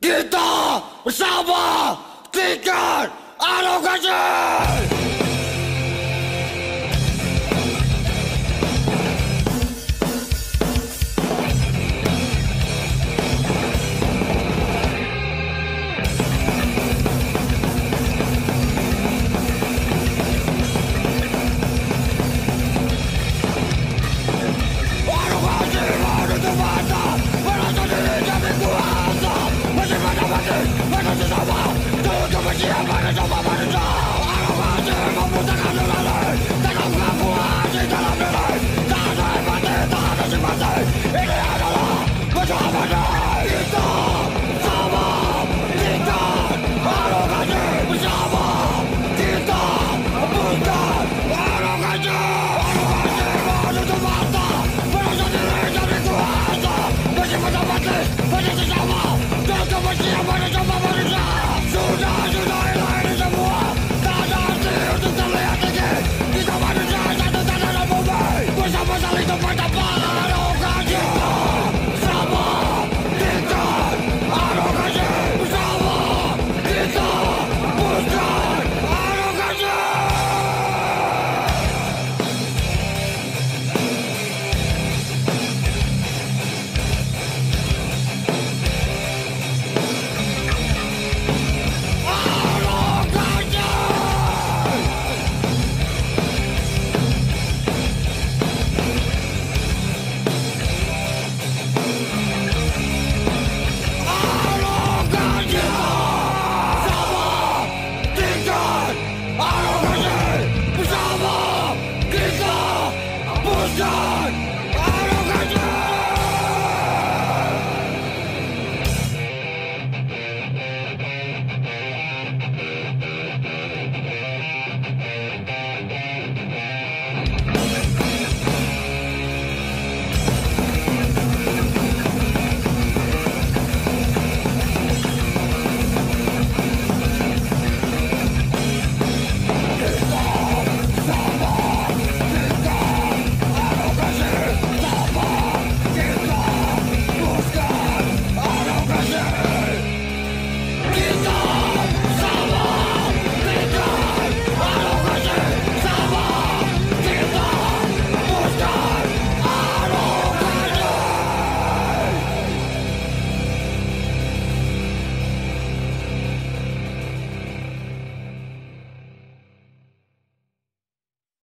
kita bersama tingkat alokasi. Yeah.